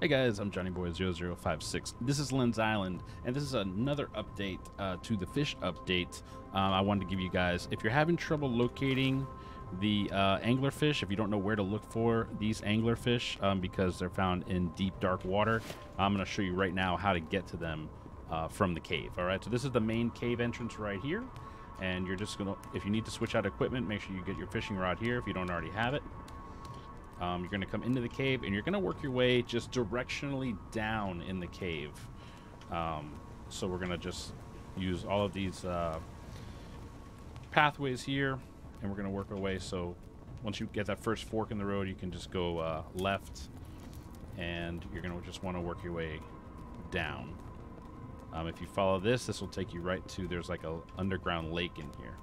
Hey guys, I'm Johnny Boy 0056. This is Lens Island, and this is another update uh, to the fish update. Um, I wanted to give you guys, if you're having trouble locating the uh, anglerfish, if you don't know where to look for these anglerfish um, because they're found in deep, dark water, I'm going to show you right now how to get to them uh, from the cave. All right, so this is the main cave entrance right here, and you're just going to, if you need to switch out equipment, make sure you get your fishing rod here if you don't already have it. Um, you're going to come into the cave and you're going to work your way just directionally down in the cave. Um, so we're going to just use all of these uh, pathways here and we're going to work our way. So once you get that first fork in the road, you can just go uh, left and you're going to just want to work your way down. Um, if you follow this, this will take you right to, there's like a underground lake in here.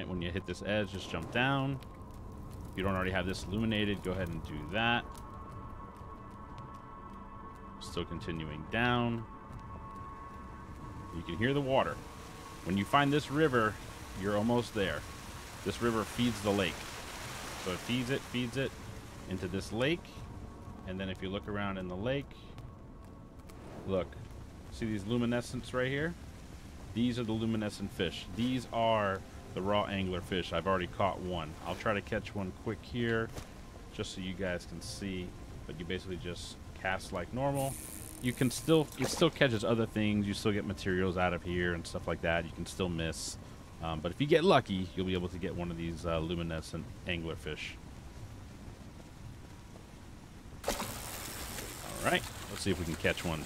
Right, when you hit this edge, just jump down. If you don't already have this illuminated, go ahead and do that. Still continuing down. You can hear the water. When you find this river, you're almost there. This river feeds the lake. So it feeds it, feeds it into this lake. And then if you look around in the lake, look, see these luminescents right here? These are the luminescent fish. These are the raw angler fish. I've already caught one. I'll try to catch one quick here just so you guys can see. But you basically just cast like normal. You can still, it still catches other things. You still get materials out of here and stuff like that. You can still miss. Um, but if you get lucky, you'll be able to get one of these uh, luminescent angler fish. All right, let's see if we can catch one.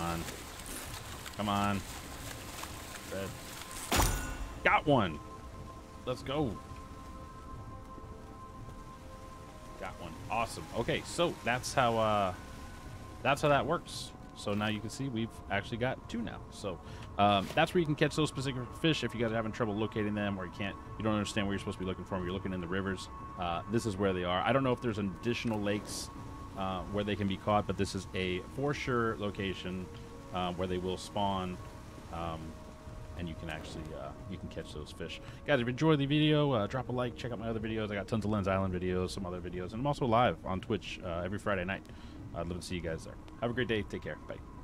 on. Come on. Red. Got one. Let's go. Got one. Awesome. Okay, so that's how uh that's how that works. So now you can see we've actually got two now. So um, that's where you can catch those specific fish if you guys are having trouble locating them or you can't, you don't understand where you're supposed to be looking for them. You're looking in the rivers. Uh, this is where they are. I don't know if there's additional lakes uh, where they can be caught, but this is a for sure location uh, where they will spawn, um, and you can actually uh, you can catch those fish. Guys, if you enjoyed the video, uh, drop a like, check out my other videos. I got tons of Lens Island videos, some other videos, and I'm also live on Twitch uh, every Friday night. I'd love to see you guys there. Have a great day. Take care. Bye.